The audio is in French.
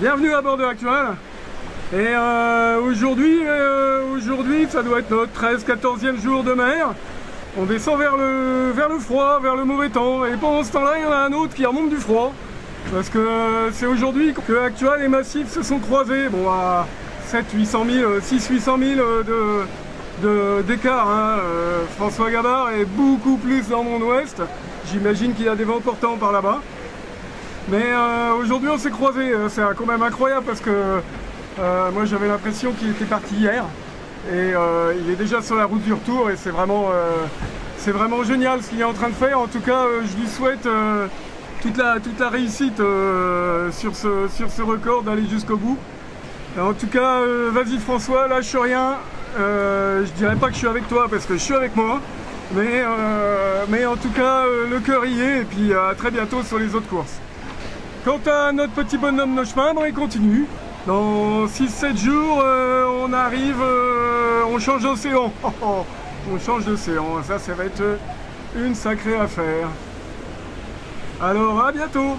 Bienvenue à bord de Actuel. Et euh, aujourd'hui, euh, aujourd'hui, ça doit être notre 13-14e jour de mer. On descend vers le, vers le froid, vers le mauvais temps. Et pendant ce temps-là, il y en a un autre qui remonte du froid. Parce que euh, c'est aujourd'hui que Actuel et Massif se sont croisés. Bon, à 7 800 000, 6 800 000 de, d'écart. Hein. François Gabard est beaucoup plus dans mon ouest. J'imagine qu'il y a des vents portants par là-bas. Mais euh, aujourd'hui, on s'est croisés. Euh, c'est quand même incroyable parce que euh, moi, j'avais l'impression qu'il était parti hier. Et il est déjà sur la route du retour et c'est vraiment, vraiment génial ce qu'il est en train de faire. En tout cas, je lui souhaite toute, la, toute la réussite sur, ce, sur ce record d'aller jusqu'au bout. En tout cas, vas-y François, lâche rien. je dirais pas que je suis avec toi parce que je suis avec moi. Mais, mais en tout cas, le cœur y est. Et puis à très bientôt sur les autres courses. Quant à notre petit bonhomme nos chemins, il continue. Dans 6-7 jours, euh, on arrive, euh, on change d'océan. on change d'océan, ça, ça va être une sacrée affaire. Alors, à bientôt